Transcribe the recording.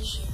pleasure.